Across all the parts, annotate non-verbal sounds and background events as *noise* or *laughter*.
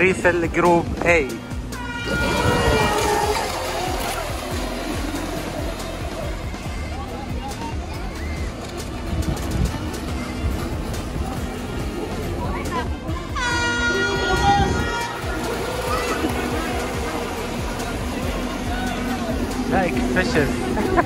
Three group A. Like fishes. *laughs*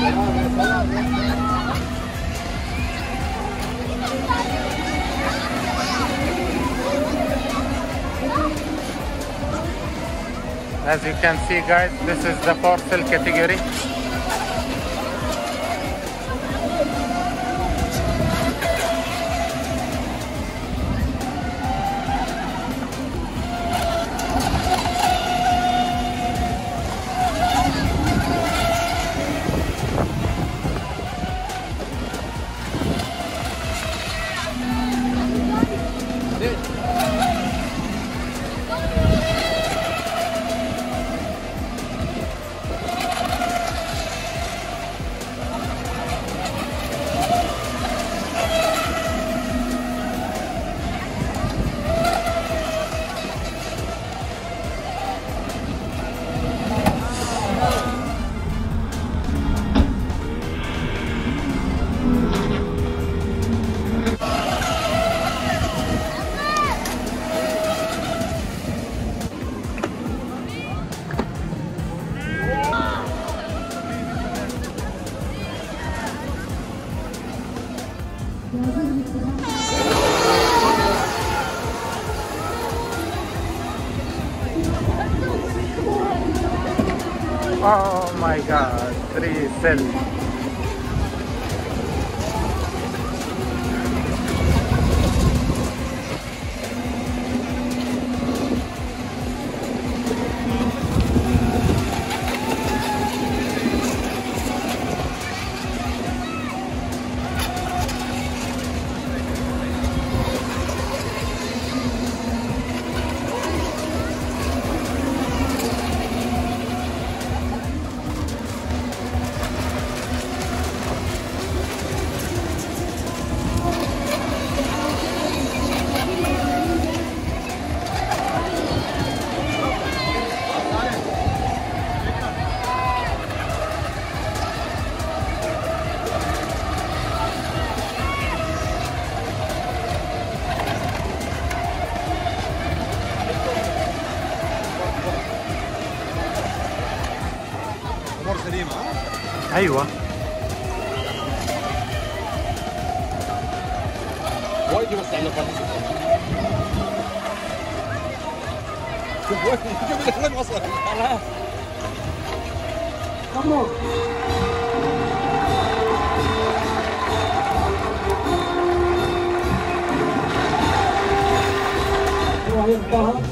As you can see guys, this is the parcel category. Oh my god, three cell. امور سليمه ها؟ ايوه وايد بس على خالص شوف وين شوف لك وين وصل خلاص وهي انتهت